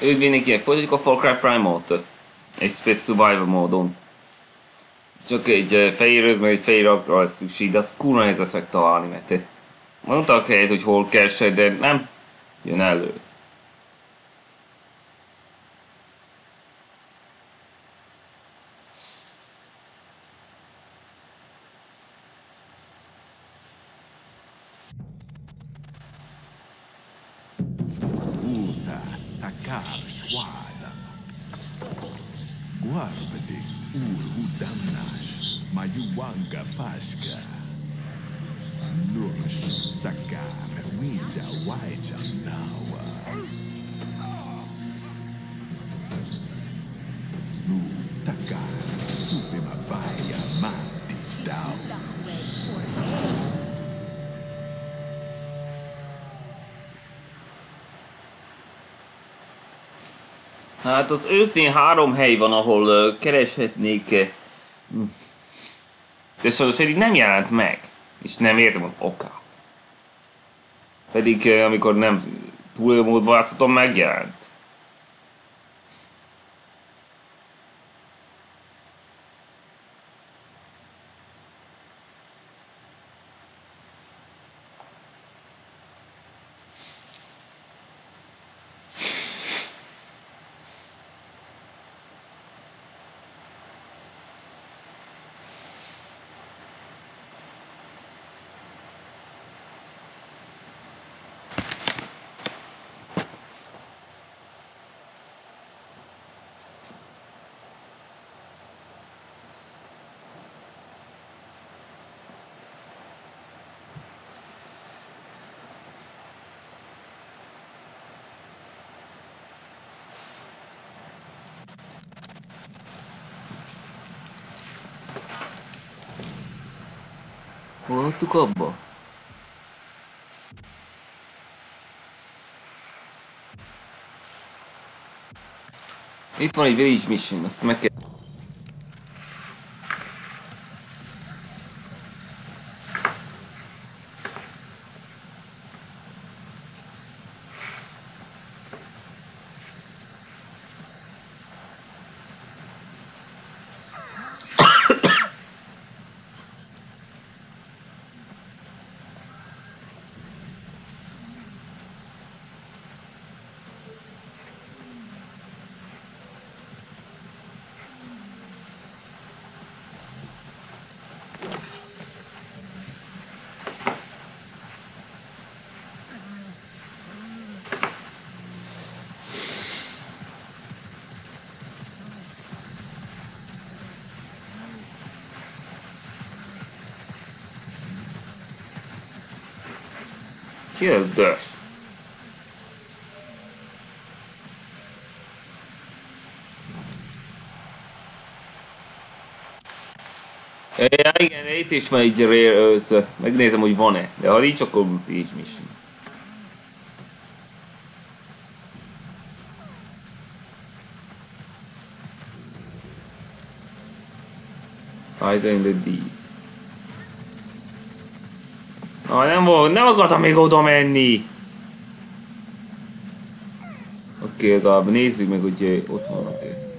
Üdv mindenkinek, folytatjuk a Far Cry Primal-t. Egy Space Survivor módon. Csak egy fehérőz, meg egy fehér rajz szükség, de azt kurva nehéz lesz megtalálni, mert mondtak helyet, hogy hol keresed, de nem jön elő. Ősznél három hely van, ahol kereshetnék, de sajnos eddig nem jelent meg, és nem értem az okát. Pedig amikor nem túlélmódban játszottam, megjelent. Hol hagytuk abba? Itt van egy village mission, azt meg kell... Kérdés. Ja, igen, itt is van egy rare Megnézem, hogy van-e. De ha nincs, akkor így mission. Hide in the deep. Na, nem, volt, nem akartam még oda menni. Oké, okay, legalább nézzük meg, hogy ott vannak-e. Jó,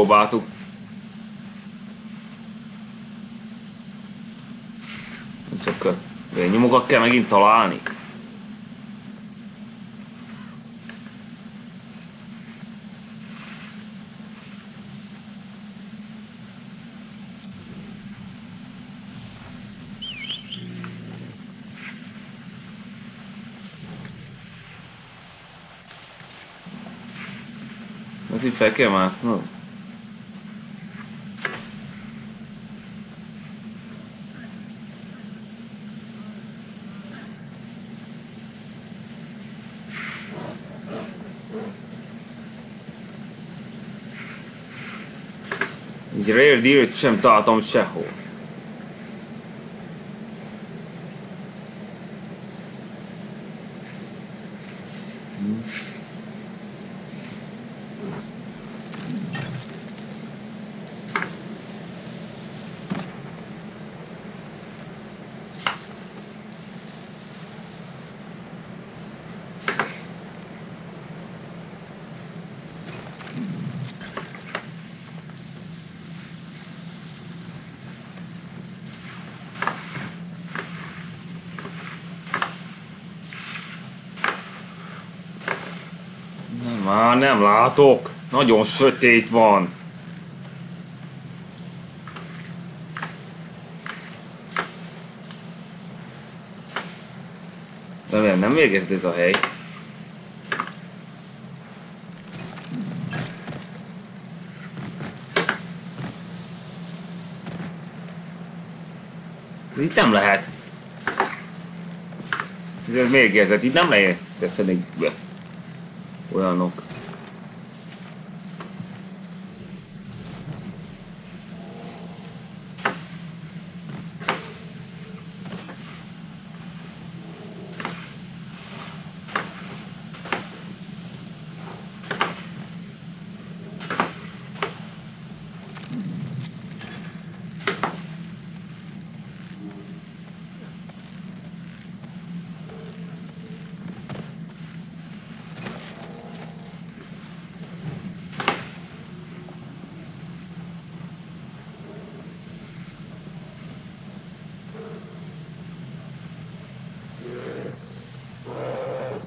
megpróbáltuk. Csak nyomokat kell megint találni. Hát így fel kell másznod? Egy rare deal sem találtam sehol. Már látok. Nagyon sötét van. De miért nem végezd ez a hely? Itt nem lehet. Ez mérgezett, itt nem lehet teszeni be olyanok.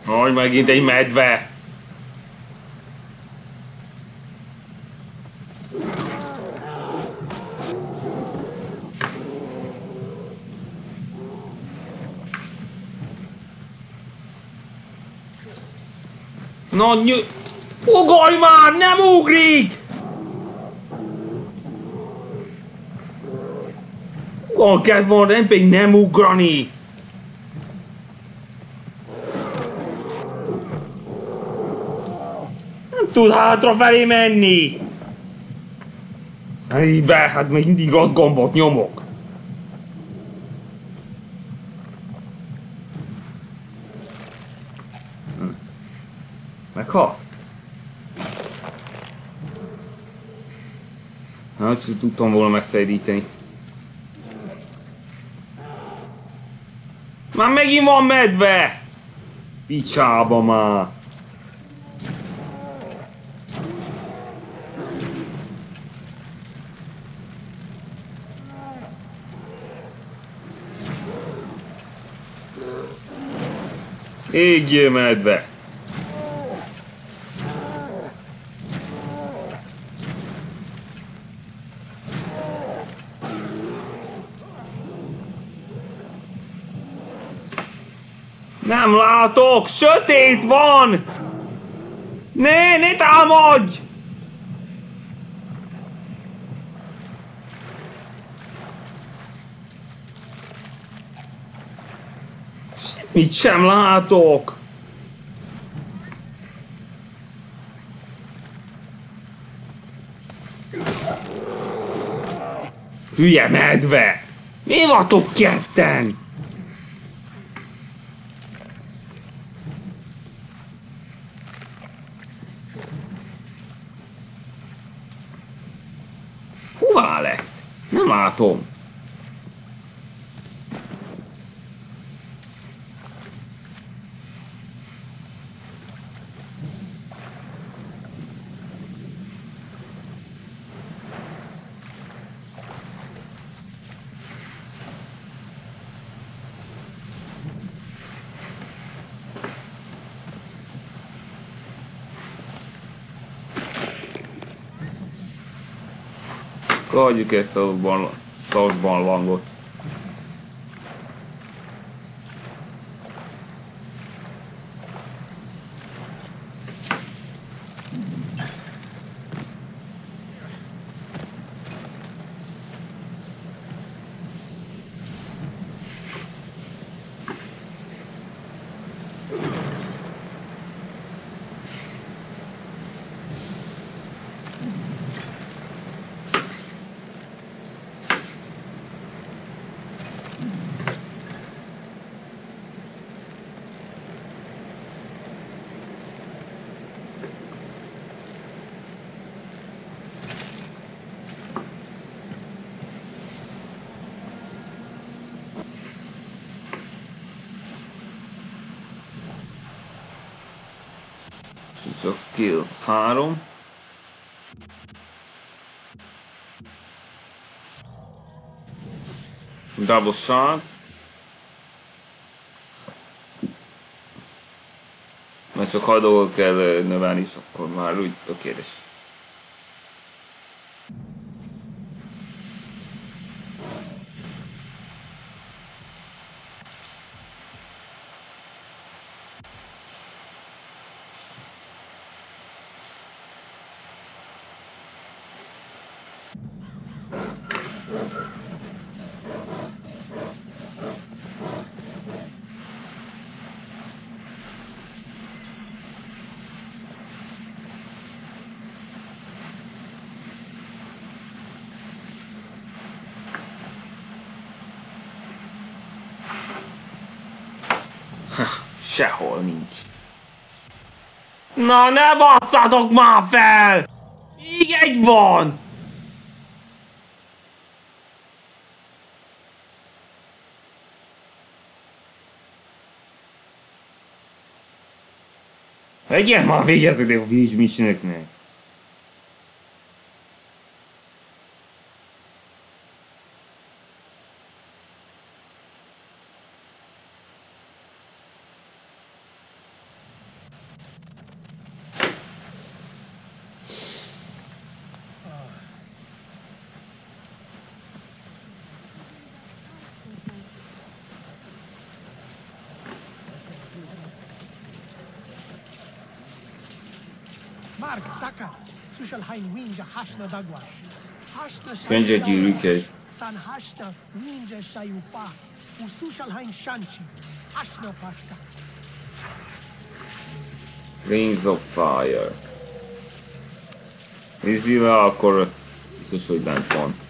Hogy megint egy medve! Na, nyű... Ugorj már! Nem ugrik! Ugorj kell volna, nem pedig nem ugrani! Tud hátrafelé menni! Felébe, hát még mindig rossz gombot nyomok. Hm. Meghalt? Hát, tudtam volna megszeríteni. Már megint van medve! Picsába már! Égjél medve! Nem látok! Sötét van! Ne, ne támadj! Semmit sem látok! Hülye medve! Mi vagytok ketten? Hová lett? Nem látom. Hagyjuk ezt a bal, szakbalvangot. Skills 3. Double shot. Mert csak ha kell növelni, és akkor már úgy tökéletes. Sehol nincs. Na ne basszatok már fel! Még egy van! Legyen már végezni a vízmisnöknek! Mark, taka, hain winja hashna dagwash. Hashna Stranger gyűrűkei. San hashna winja sayupa. Usushal hain shanchi. Hashna pashka. Rings of Fire. Nézzével, akkor biztos, hogy bent van.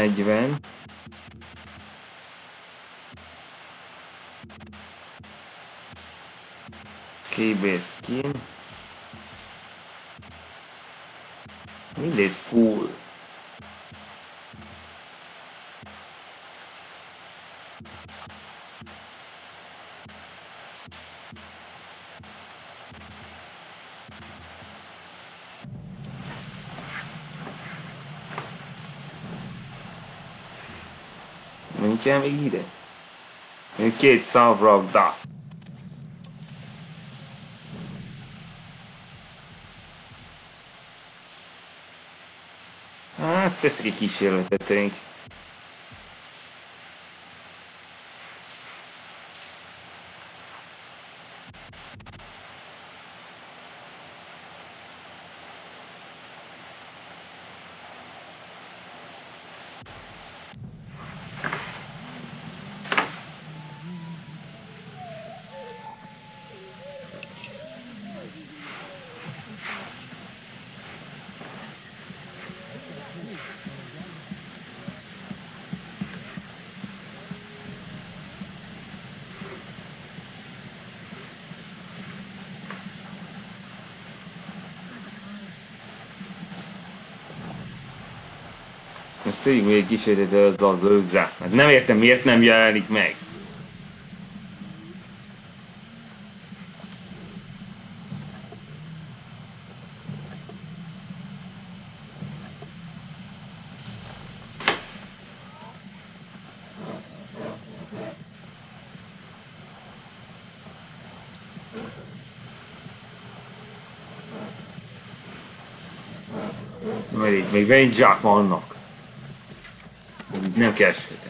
Negyven. KB skin. Mindegy full. Nincs el még ide? Még két Sunrock Dust. Hát, teszek egy kísérletet tegyük még egy kísérletet az hozzá. Hát nem értem, miért nem jelenik meg. Mert itt még Wayne Jack vannak. Ez itt nem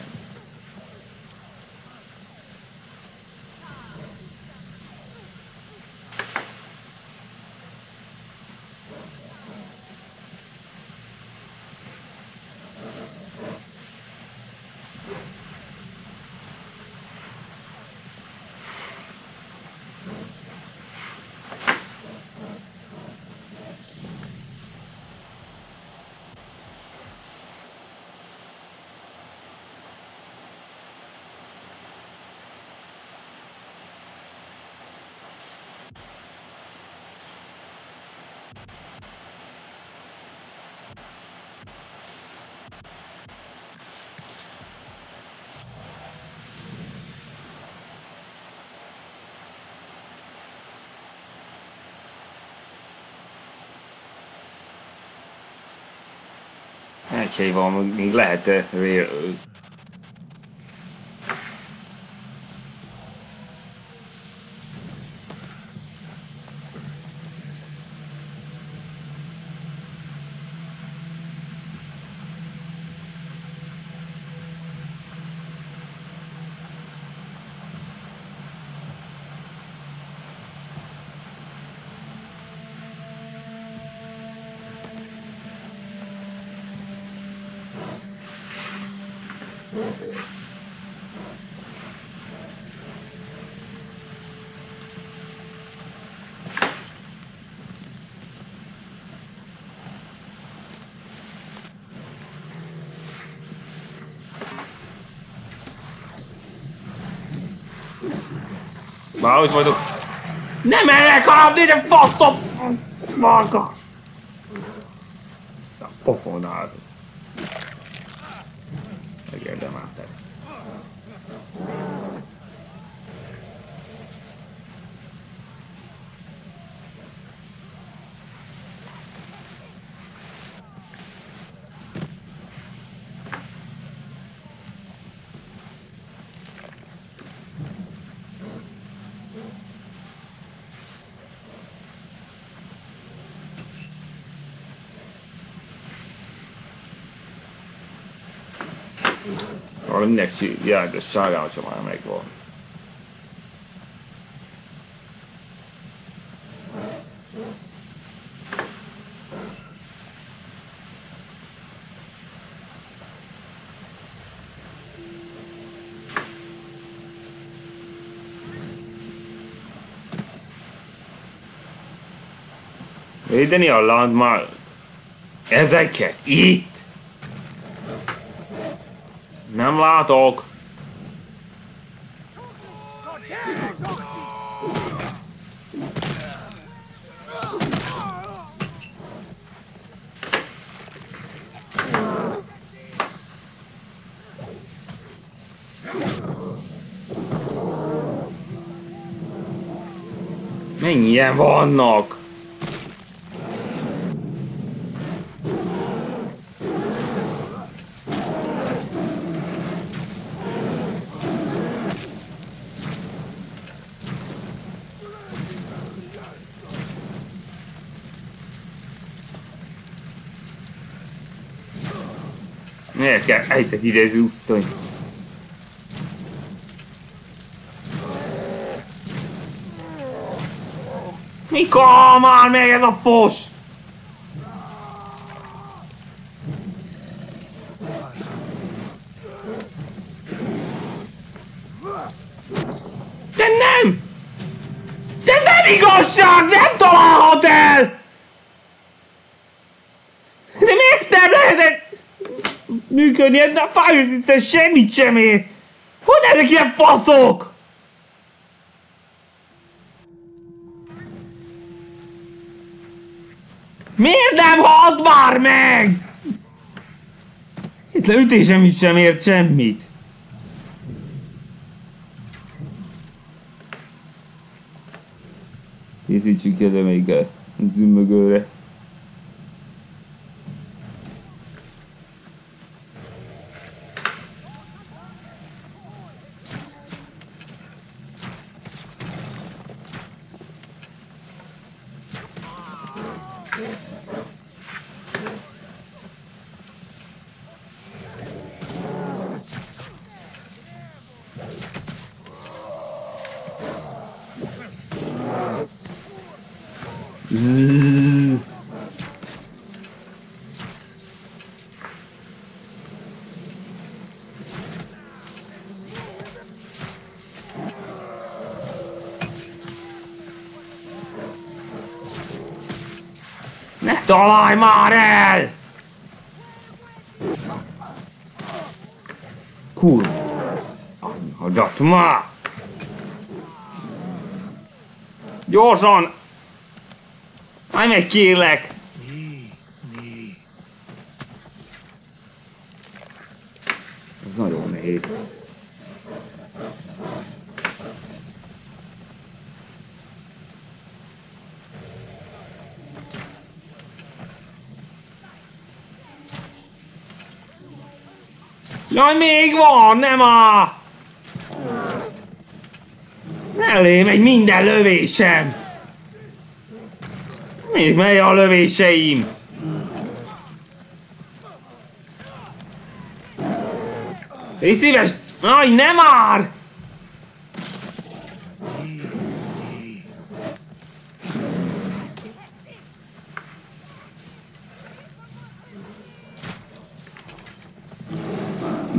van, még lehet Már hogy vagyok. Nem merek haladni, de faszom! Marka! Szám pofonál. Arra mindenki jelentős sárgán, hogyha már megvan. Védeni a landmark. Ezeket itt! Nem látok! Mennyien vannak? Miért kell ejtek ide zúztony? Mikor már meg ez a fos? De nem! De ez nem igazság! Nem találhat el! De miért nem lehetett működni? Ez a Fire System semmit sem ér! Hogy ezek ilyen faszok? Miért nem halt már meg? Itt leütésem is sem ért semmit. Készítsük elő még a zümmögőre. Találj már el! Kurva! Hagyjat már! Gyorsan! Állj meg kérlek! Ez nagyon nehéz. Jaj, még van, nem a! Elé megy minden lövésem! Még megy a lövéseim! Légy szíves! Aj, nem már!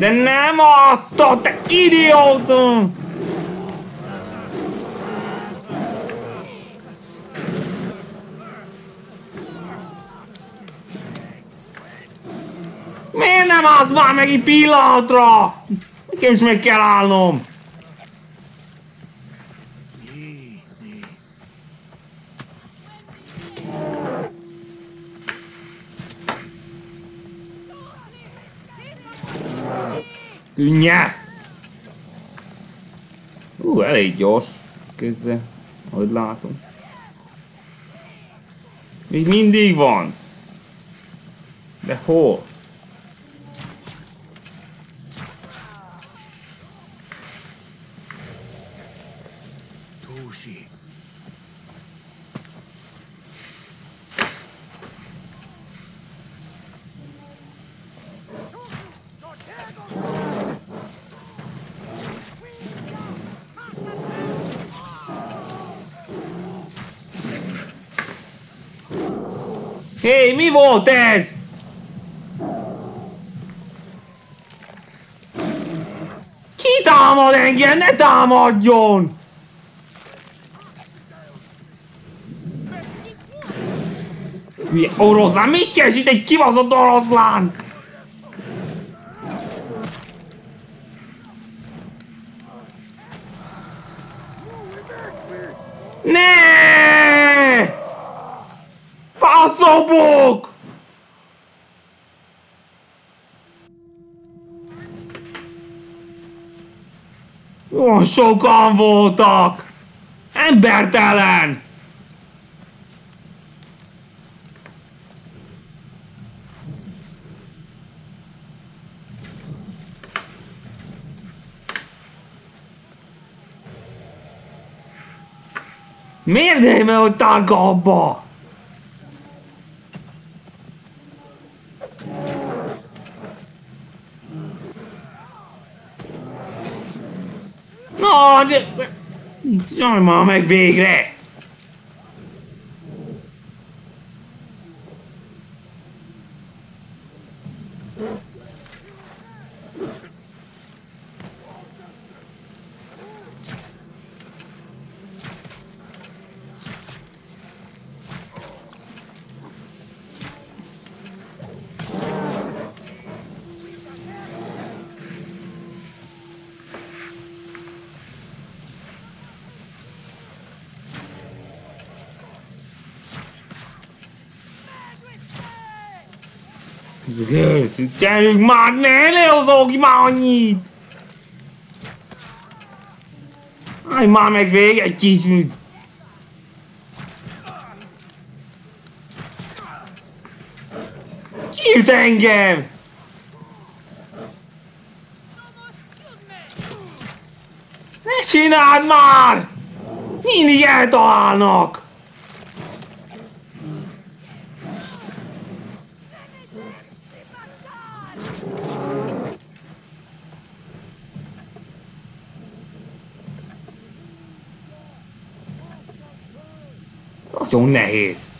De nem azt, a te idióta! Miért nem az már meg egy pillanatra? Nekem is meg kell állnom. Tűnje! Ú, elég gyors kézzel, ahogy látom. Még mindig van. De hol? Volt ez? Ki támad engem? Ne támadjon! Hülye oroszlán, mit keres itt egy kibaszott oroszlán? Ne! Faszobok! Olyan sokan voltak! Embertelen! Miért nem voltál abba? Na, de... Jaj, már meg végre! Gyerünk már, ne, ne hozog már annyit! Állj már meg végre egy kicsit! Ki üt engem? Ne csináld már! Mindig eltalálnak! Nagyon nehéz.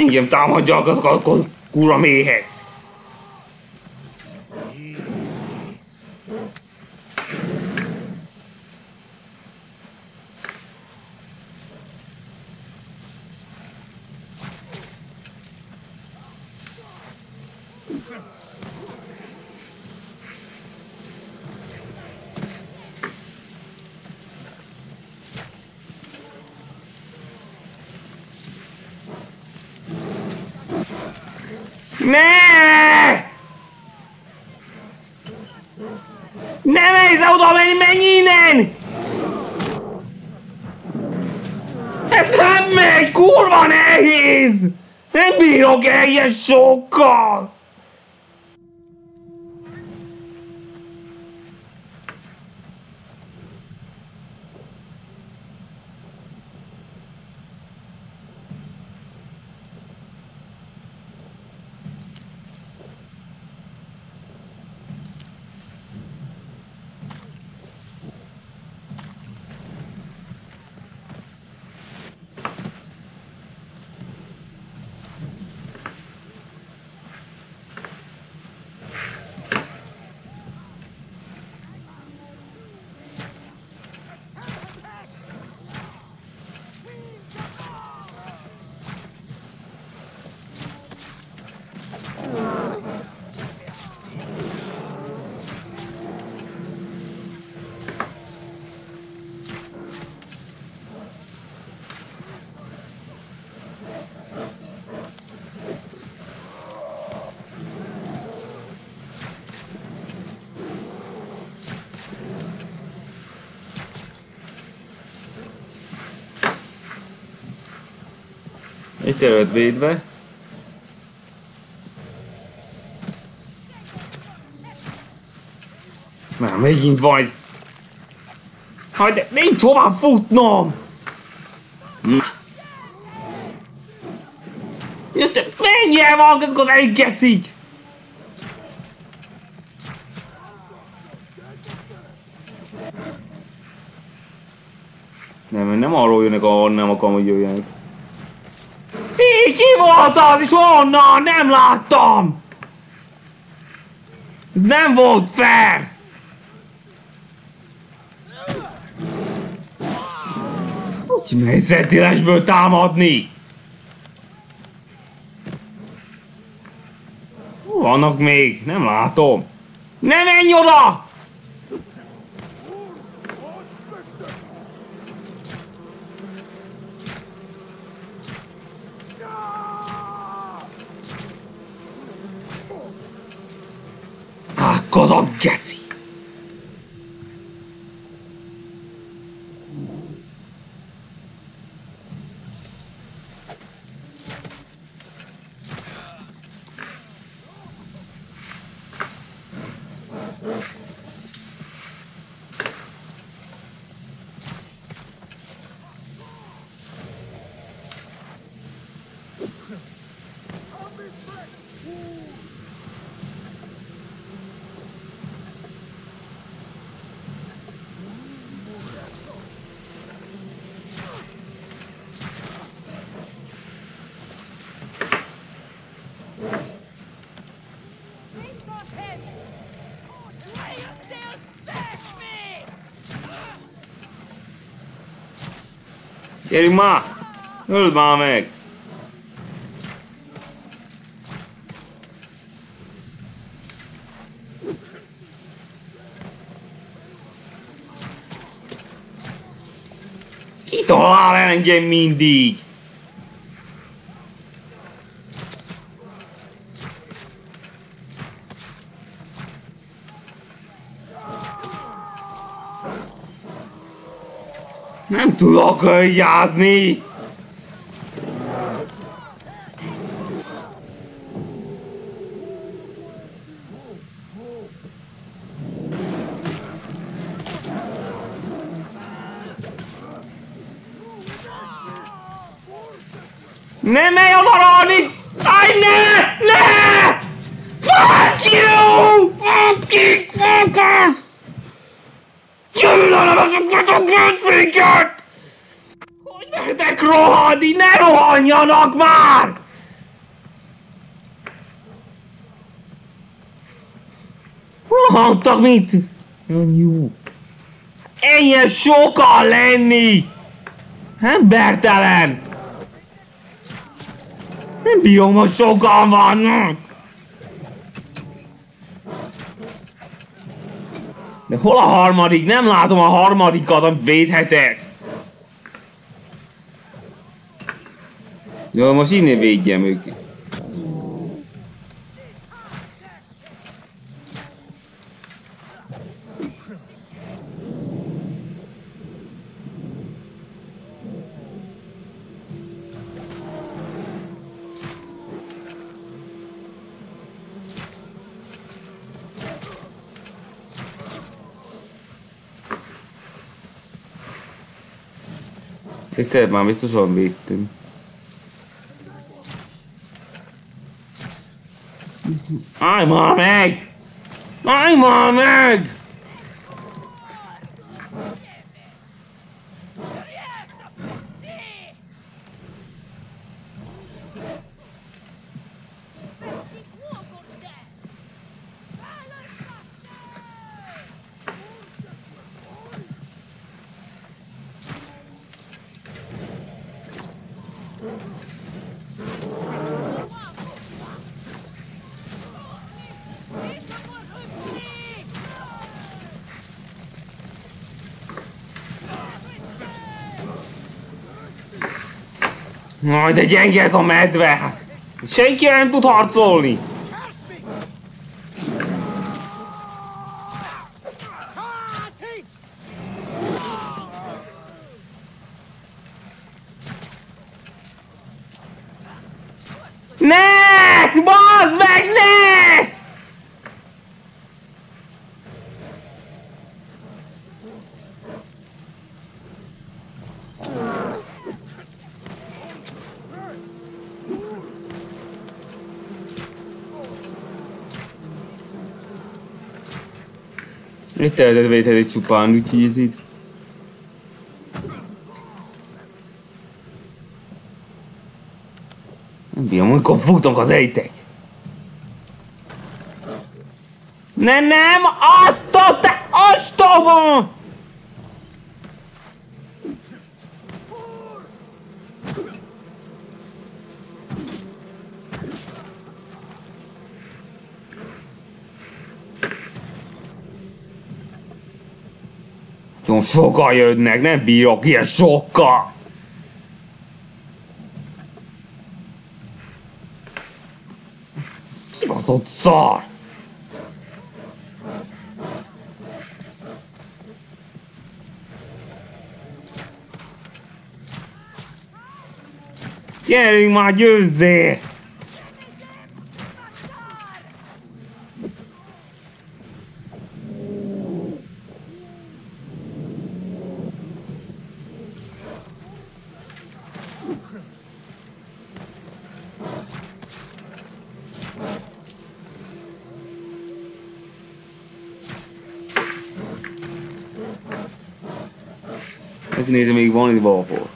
Engem támadják azok a kurva méhek. Ne! Ne menj oda, menj, menj innen! Ez nem megy, kurva nehéz! Nem bírok el ilyen sokkal! Itt előtt védve. Már megint vagy. Hagyd, nincs hova futnom! Na. Jöttem, menj el elég gecik! Nem, nem arról jönnek, ahol nem akarom, hogy jöjjenek. Ki volt az, és honnan? Nem láttam! Ez nem volt fair! Hogy mersz szentélesből támadni? Vannak még, nem látom. Ne menj oda! Akkor a geci! Why Gyerünk már! Öld már meg! Ki talál engem mindig? Nem tudok hölgyázni! Ne menj oda Rani! Aj, ne! Ne! Fuck you! Fucking fuck off! Gyűlölöm ezeket a gőcéket! Gyertek rohadni, ne rohanjanak már! Rohantak, mint... Jó. Ennyien sokan lenni! Embertelen! Nem bírom, hogy sokan vannak! De hol a harmadik? Nem látom a harmadikat, amit védhetek! Jó, most innen védjem őket. Itt már biztosan védtünk. Állj már meg! Állj már meg! Aj, de gyenge ez a medve! Senki nem tud harcolni! Party! Ne! Bazd meg, ne! Itt lehetett védeni csupán, itt. Nem bírom, amikor futnak az ejtek. Ne, nem, azt a te ostoba! Nagyon sokan jönnek, nem bírok ilyen sokkal! Ez kibaszott szar! Gyerünk már, győzzél! Itt valahol.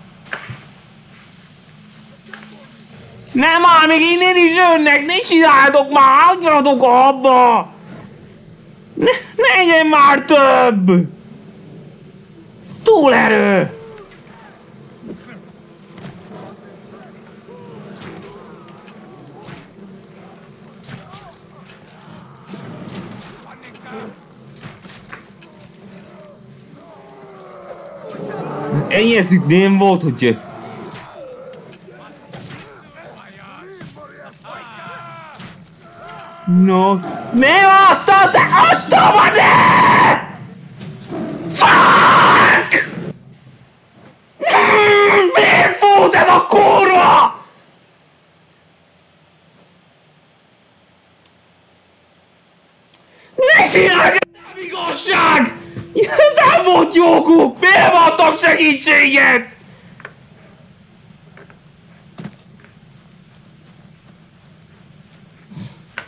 Nem már, még innen is jönnek, ne csináljátok már, hagyjatok abba! Ne, ne legyen már több! Ez túl erő! Ennyi ez itt nem volt, hogy... No, nem azt a te ostoba, ne! Fuck! Miért fut ez a kurva? Ne csinálj, ez nem igazság! Kurgyókuk! Miért vannak segítséget?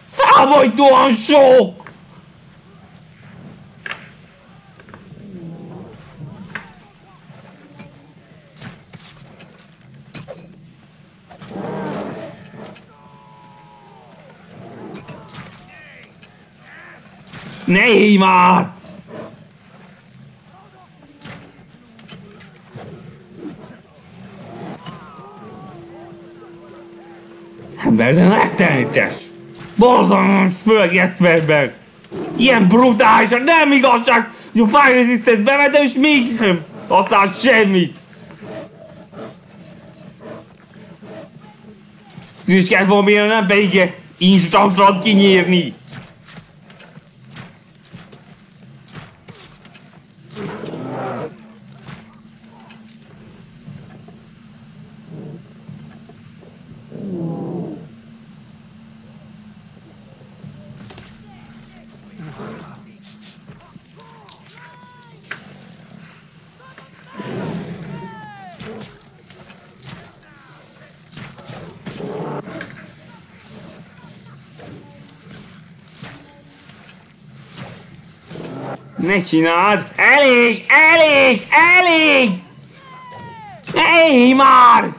Felvajtóan sok! Ne már! Az emberben rettenetes! Borzalmas, főleg Eszmerben! Ilyen brutálisan, nem igazság, hogy a Fire Resistance bementem, és mégsem aztán semmit! És kell valamire nem pedig instantran kinyírni! Ne csináld! Elég! Elég! Elég! Elég már!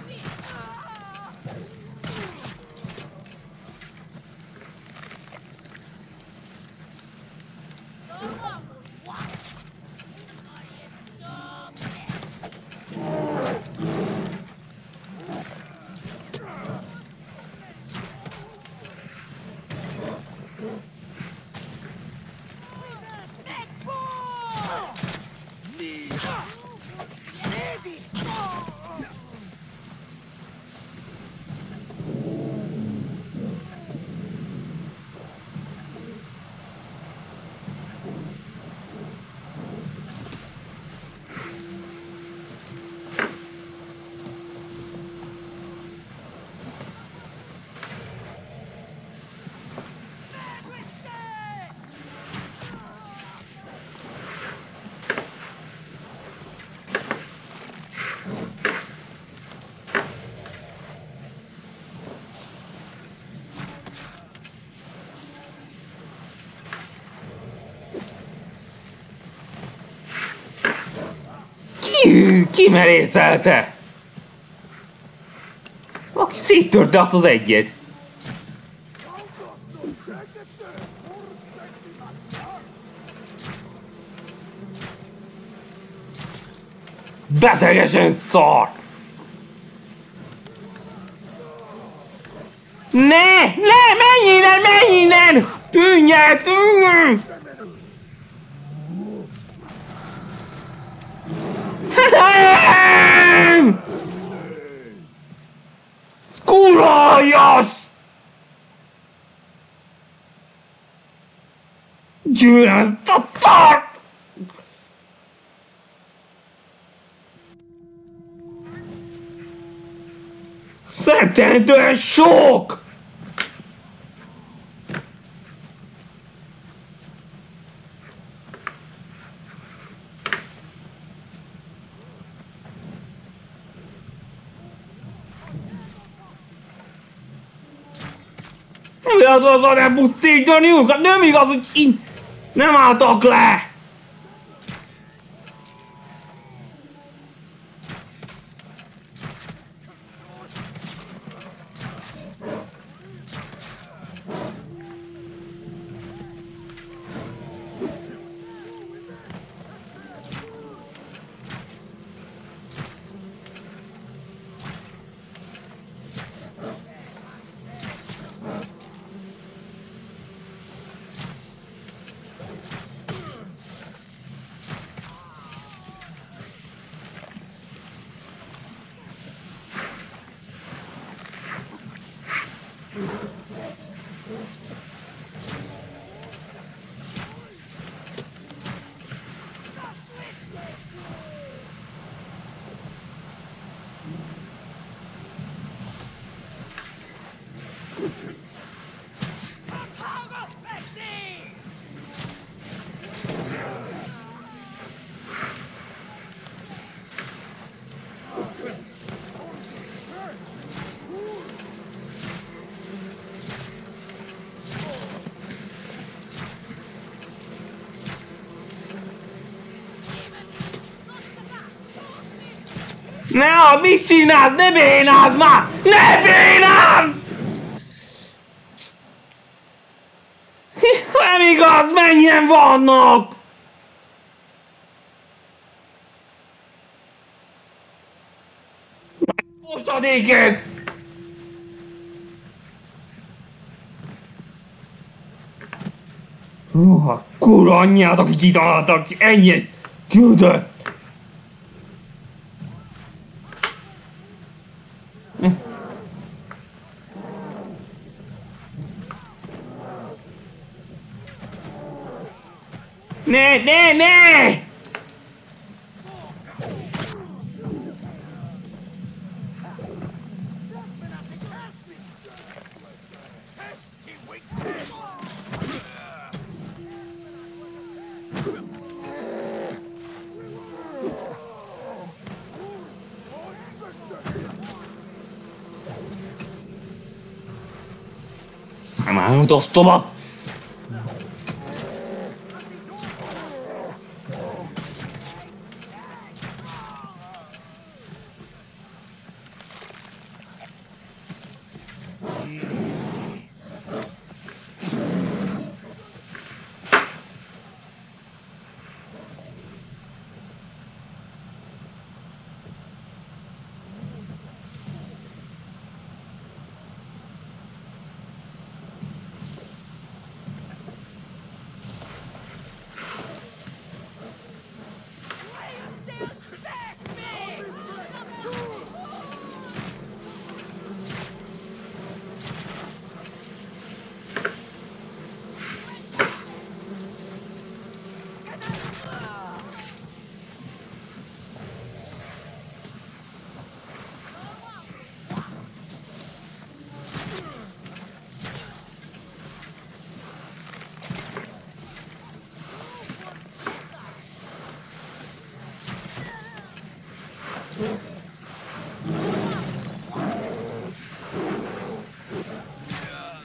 Ki, ki merészelte? Aki széttörte azt az egyet. Betegesen szar! Ne! Ne! Menj innen! Menj innen! Tűnj el! Tűnj el! Nem! Ez kurva aljas! Gyűlöm ezt a szart! Szertenetően sok! Igaz, az a nem pusztítani őket, nem igaz, hogy in... nem álltak le! Ne, mit csinálsz? Ne bénázz már! Ne bénázz! Nem igaz, menjen Négyen vannak! Mosadék ez! Hú, a kurva anyját, aki kitaláltak, ennyi küldött! Ne, Szállj már, hogy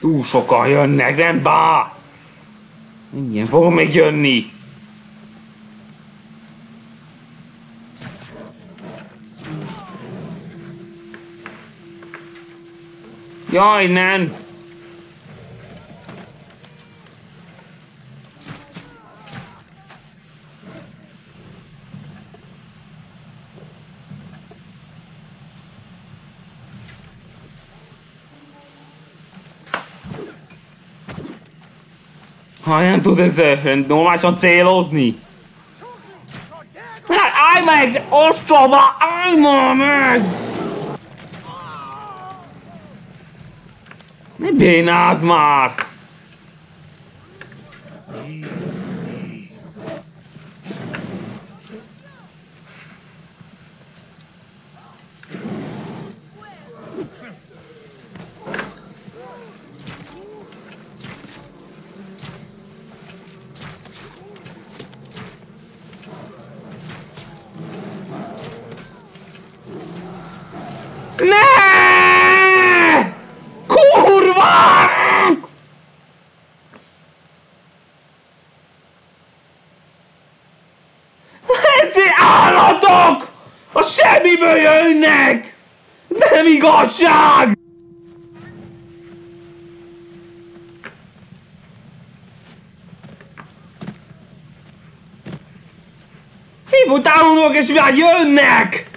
Túl sokan jönnek, nem bá! Ennyien fog még jönni! Jaj, nem! Ha nem tud ez normálisan célozni. Hát állj meg, ostoba, állj már meg! Ne bénázz már! Ne! Kurva! Ezek állatok! A semmiből jönnek! Ez nem igazság! Hibutálódok és már jönnek!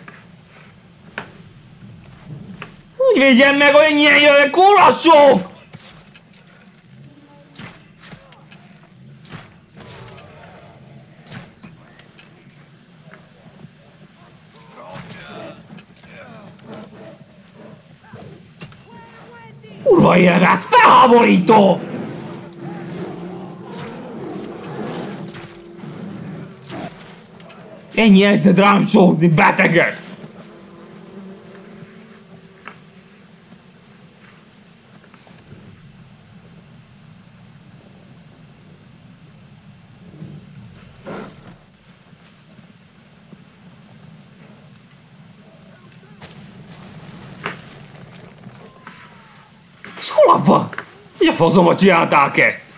Úgy védjen meg, hogy ennyien jönnek, kurva sok! Kurva ilyen, ez felháborító! Ennyi ejted rám sózni, betegek! És hol a van? Mi a faszomba csinálták ezt?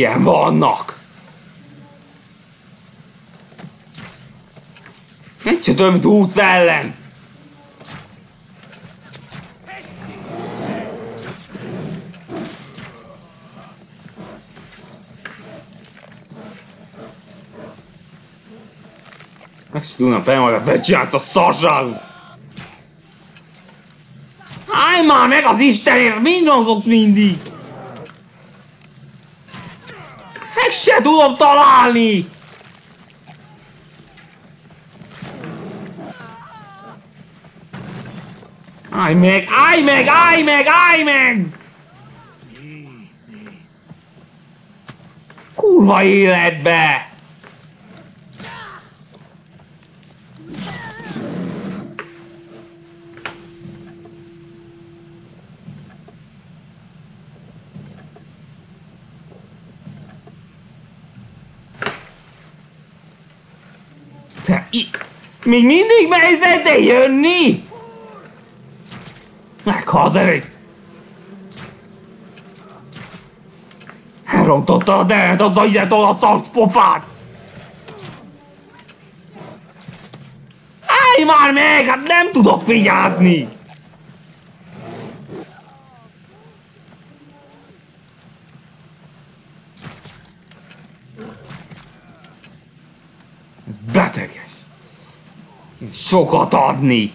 Ennyien vannak. Több, mint 20 ellen. Meg se felmagadni, hogy csinálsz a szarság! Állj már meg az Istenért, mind mindig! Meg se tudom találni! Állj meg, állj meg, állj meg, állj meg! Kurva életbe! Te i... Még mindig mersz ide jönni? Meghazerik! Elrontotta a deret az agyától a szart pofát! Állj már meg! Hát nem tudok vigyázni! Ez beteges! Sokat adni!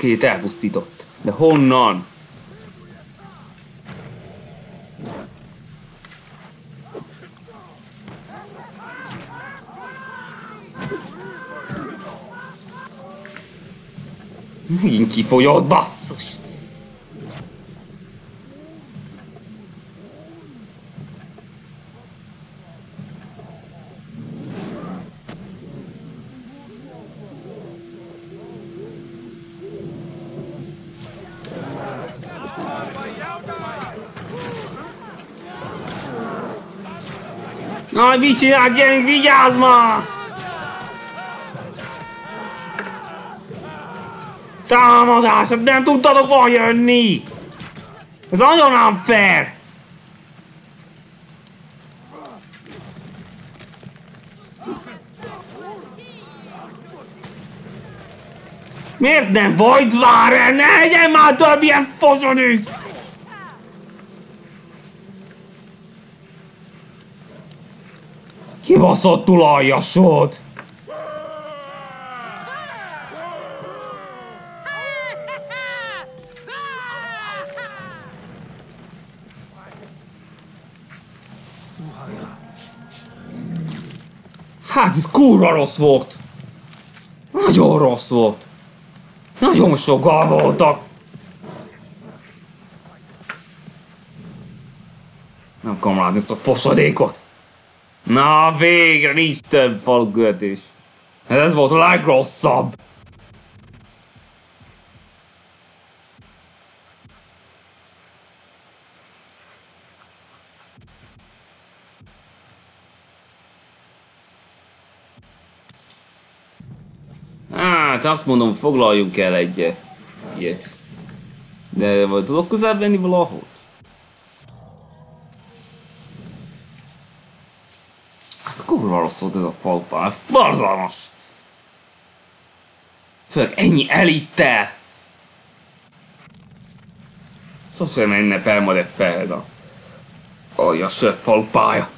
Akit elpusztított. De honnan? Megint kifolyott, basszus! Na, mit csinál, gyerünk, vigyázz már! Támadás, hát nem tudtatok volna jönni! Ez nagyon unfair! Miért nem vagy már? Ne legyen már több ilyen! Kibaszott aljas Hát ez kurva rossz volt! Nagyon rossz volt! Nagyon sokan voltak! Nem kamrád ezt a fosadékot! Na végre nincs több falgöltés. Ez volt a legrosszabb. Hát azt mondom, foglaljunk el egy ilyet. De tudok közel venni valahol? Ez kurva rossz volt ez a falpás. Barzalmas! Főleg ennyi elittel! Sose menne permade fel ez a... Aljas falpája.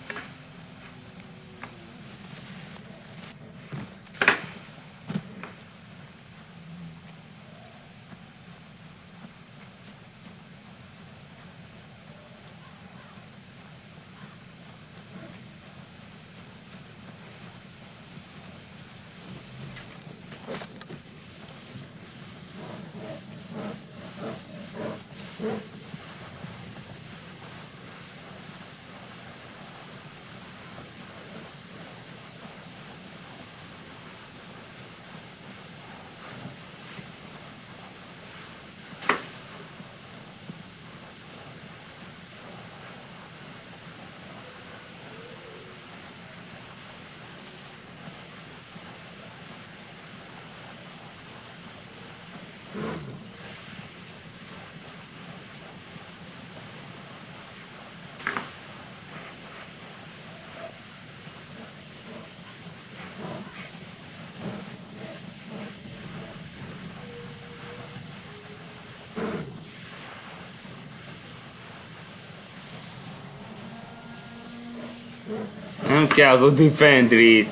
A defend rész.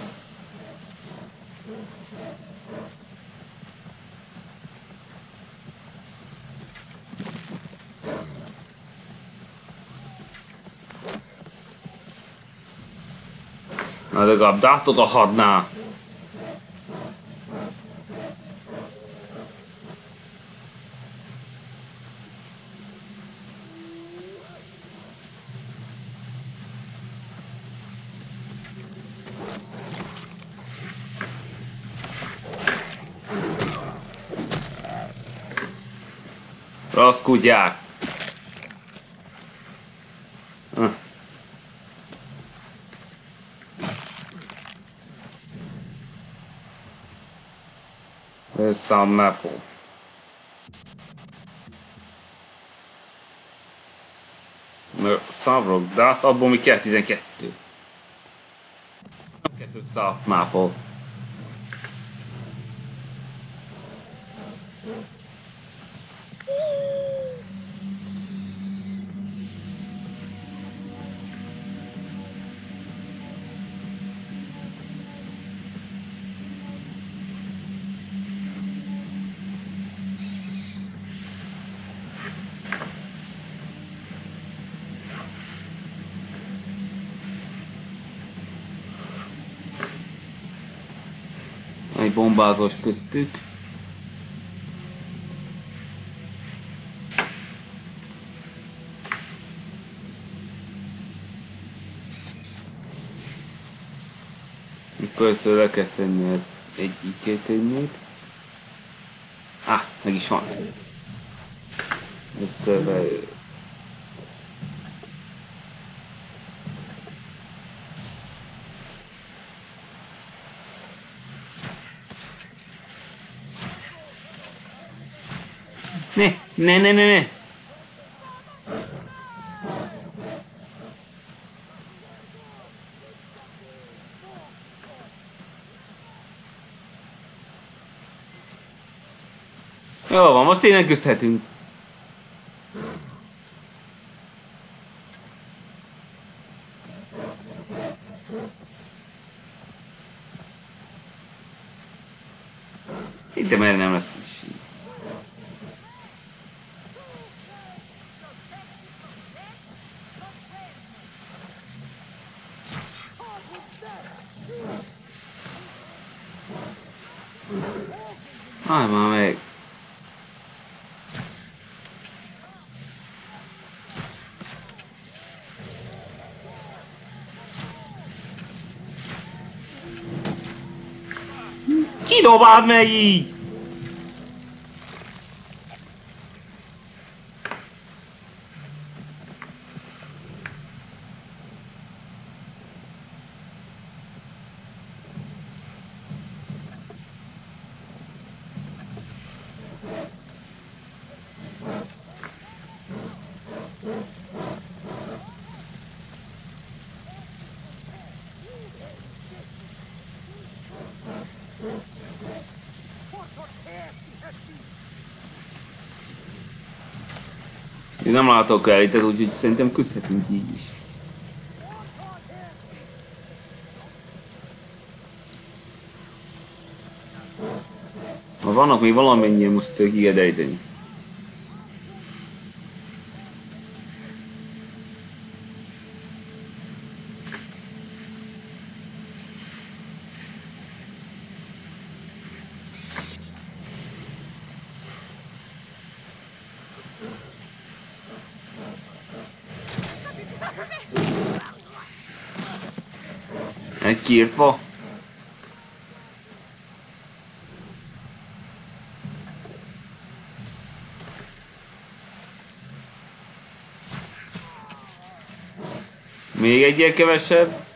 Na legalább dátot adhatná. Rossz kutyák. Hm. Ez some maple. De azt abból mi kell 12. Kettő szav maple. Bombázós köztük. Először le kell szedni ezt egyiket egynél. Ah, meg is van. Ezt uh, Ne, ne, ne, ne. Jó van, most tényleg küzdhetünk. Hittem erre nem lesz szükség. Állj már meg! Ki dobáld meg így? Én nem látok elitet, úgyhogy szerintem küzdhetünk így is. Ha vannak még valamennyien most ki kell kiirtva. Még egyel kevesebb.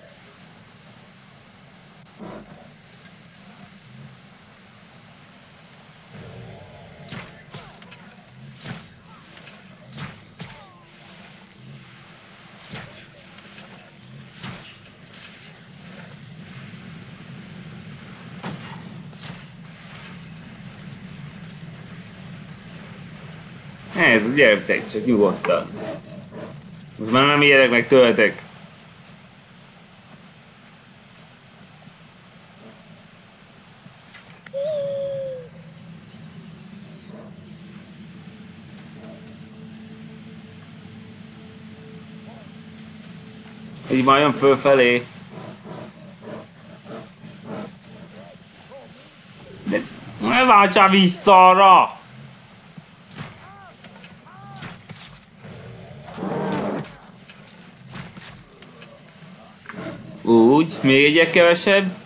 Ez, gyertek csak nyugodtan. Most már nem ijedek meg tőletek. Így már jön fölfelé. De ne váltsál vissza arra! Úgy, még egyek kevesebb.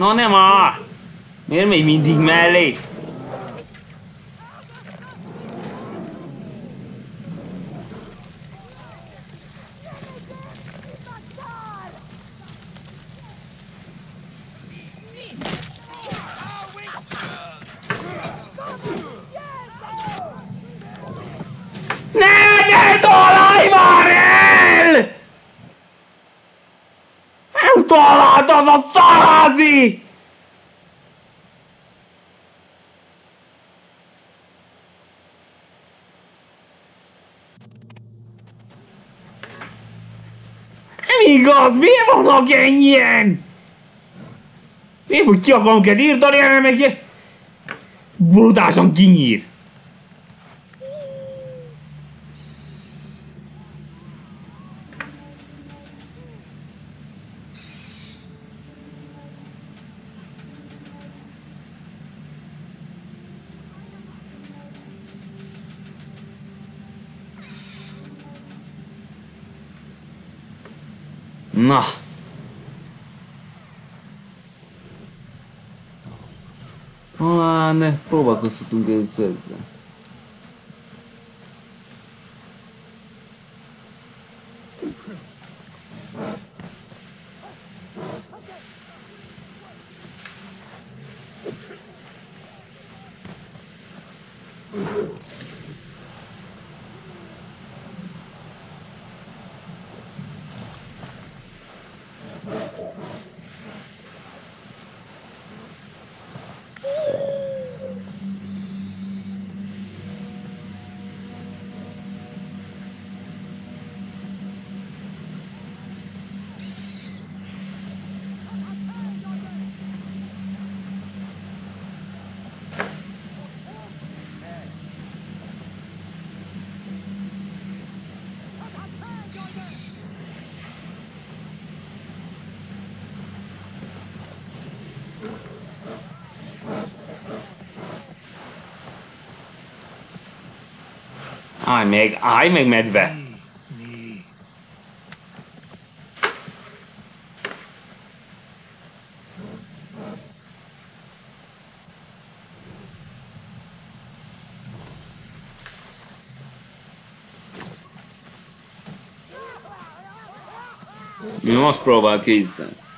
Na nem á! Miért még mindig mellé? Ne, ne találj már el! Eltalált az a szarázi! Igaz, miért vannak ennyien? Én úgy ki akarom kell írtani, erre meg brutálisan kinyír. Na. Talán ne próbálkozhatunk ezzel. Állj meg, állj meg medve! Mi most próbál kézzel.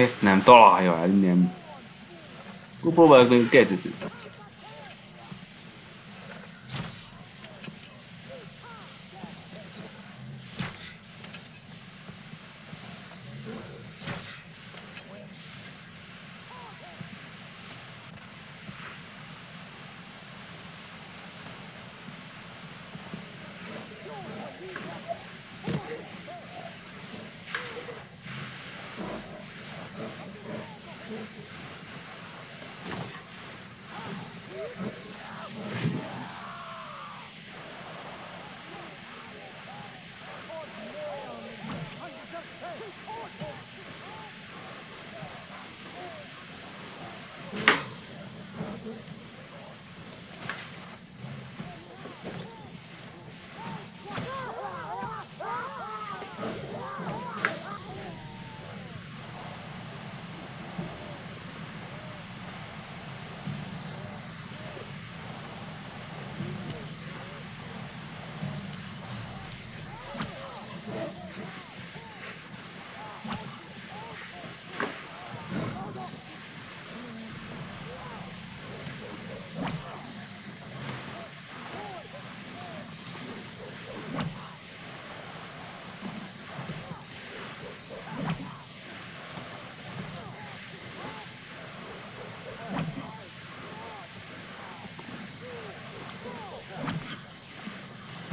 Miért nem találja el innen? Akkor próbálok még kérdezni.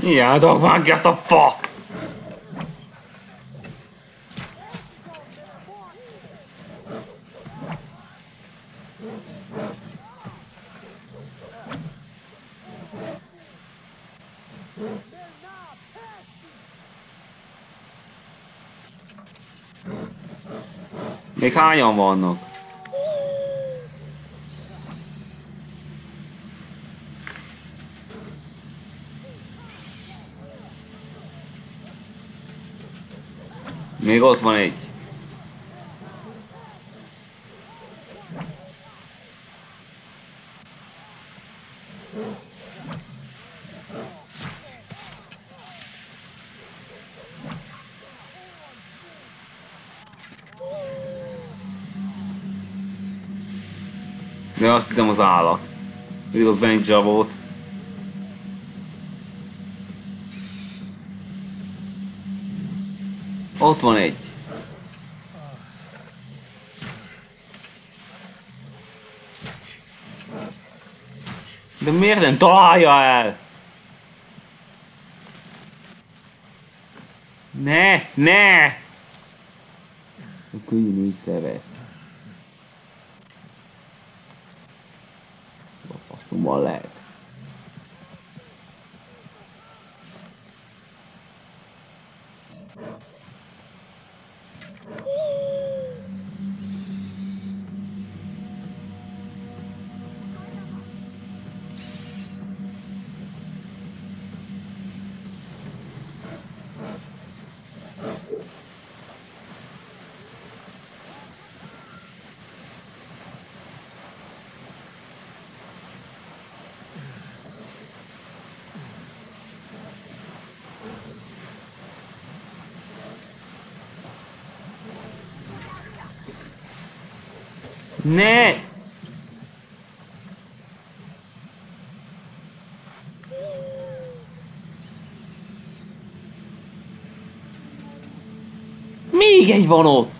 Nyiljátok már ki ezt a faszt! Még hányan vannak? Még ott van egy. De azt hittem az állat. Mindig az Benja volt. Ott van egy. De miért nem találja el? Ne, ne! Akkor én észrevesz. A faszommal lehet. Ne! Még egy van ott!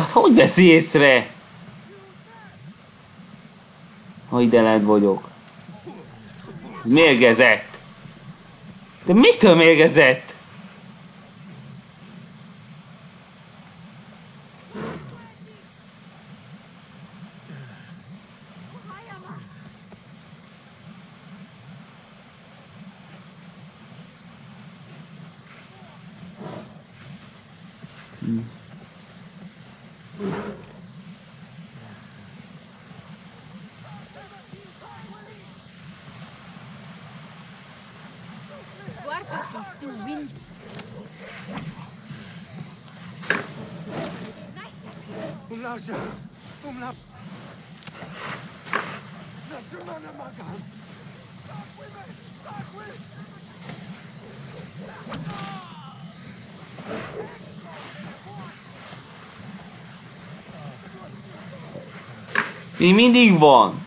hát hogy veszi észre? Ha ide vagyok. Ez mérgezett. De mitől mérgezett? Mi mindig van.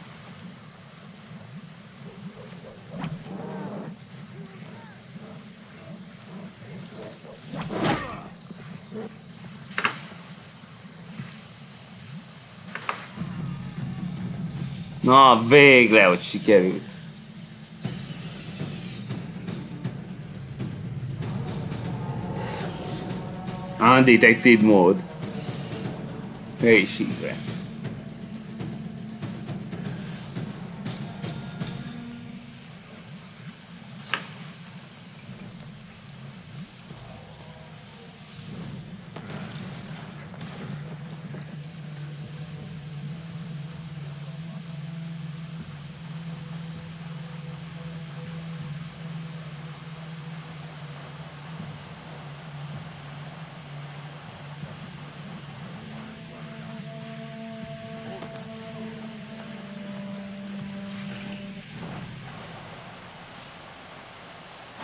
Na, végre, hogy sikerült. Undetected mód. Frissítve.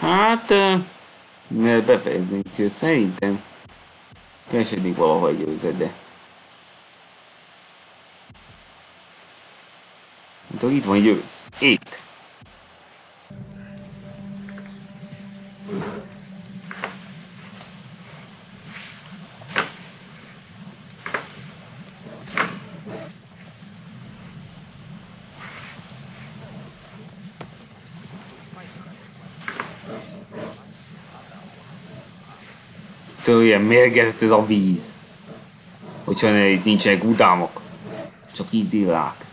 Hát, mivel befejezni, úgyhogy szerintem kesedik valahogy győzed, de... Hát, itt van győz. Itt. Től ilyen mérgezett ez a víz. Hogyha nincsenek udámok. Csak ízdillák.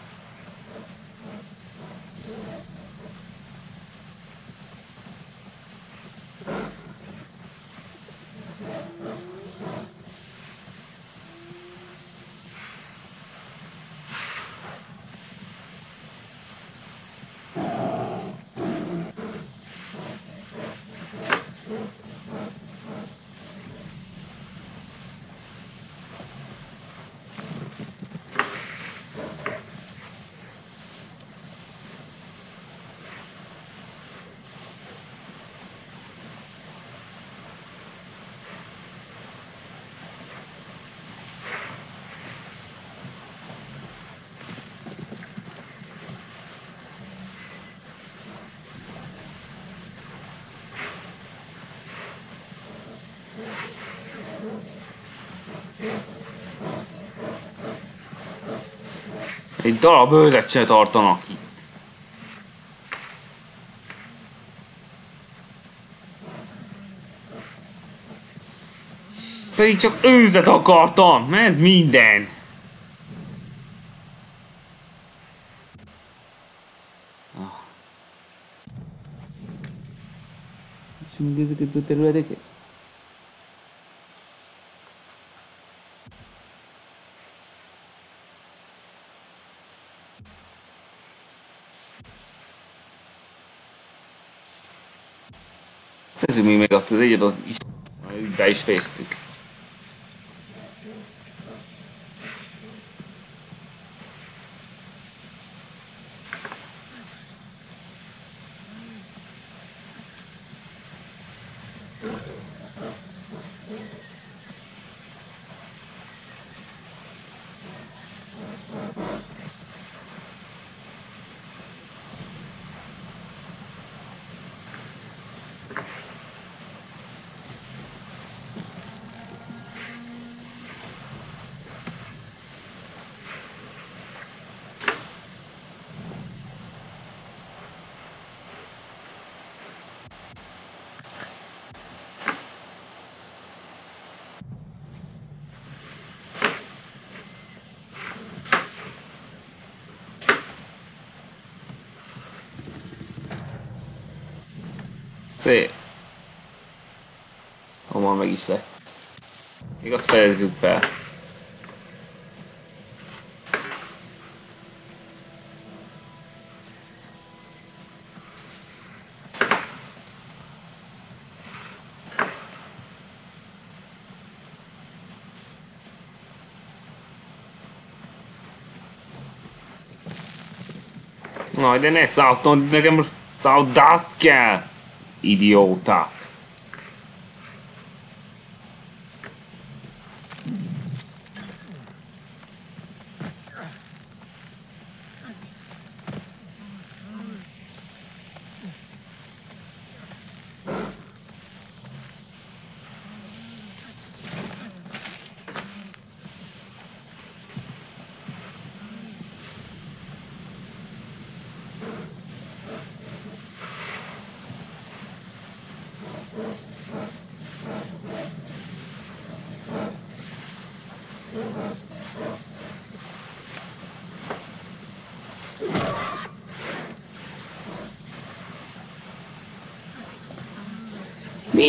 Egy darab őzet se tartanak itt. Pedig csak őzet akartam, ez minden. És mindig ezeket a területeket? Szerzünk még meg azt az egyet, is, be is fejeztük. Hamar meg is lett. Igaz, fejezzük fel. Aj, de ne Southton, nekem South Dust kell! Idióták!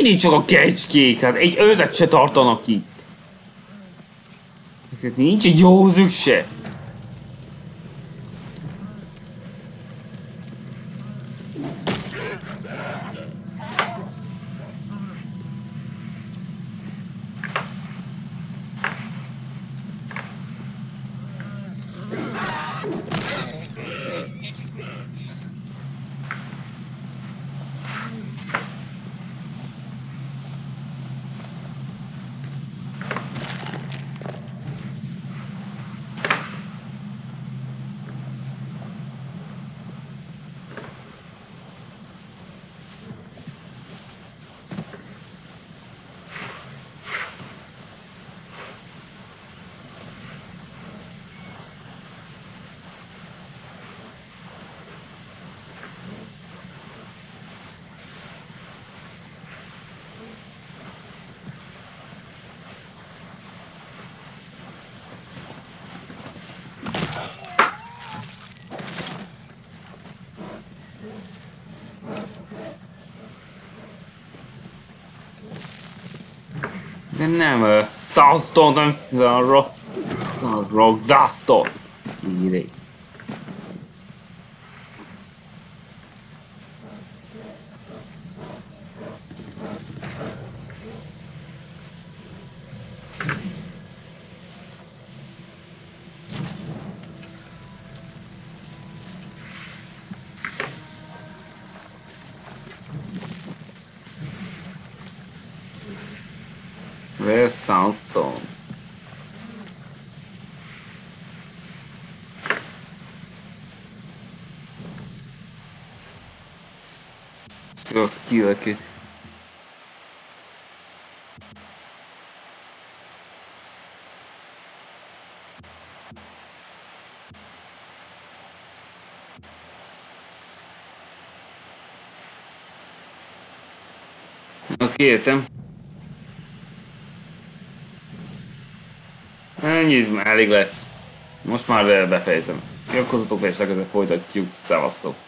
Mindig csak a kecskék, hát egy őzet se tartanak itt. Nincs egy józük se. Nem uh, Southstone, nem Rock, Rock Jó skilleket. Oké, értem. Ennyi elég lesz. Most már befejezem. Iratkozzatok fel és legközelebb folytatjuk. Szevasztok!